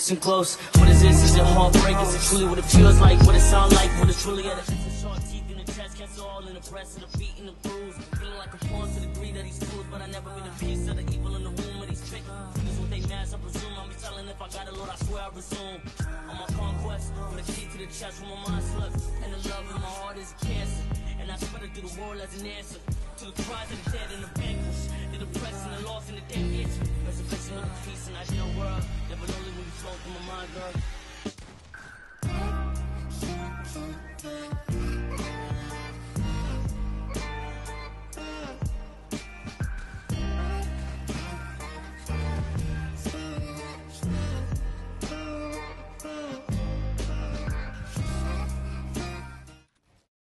Listen close. What is this? Is it heartbreak? Is it truly what it feels like? What it sound like? What it truly at? All in the breast, and the beat and the bruise. Feeling like a pawn to the greed of these fools, but I never been a piece of the evil in the womb of these tricks. This what they mask, I presume. I'll be telling if I got a load, I swear I resume. On my conquest, with a key to the chest where my mind slips, and the love in my heart is cancer. And I spread it through the world as an answer to the cries of the dead and the vanquished, the depressed and the lost and the dead itch. Resurrection of the peace in our real world. Never know control to my mind, girl.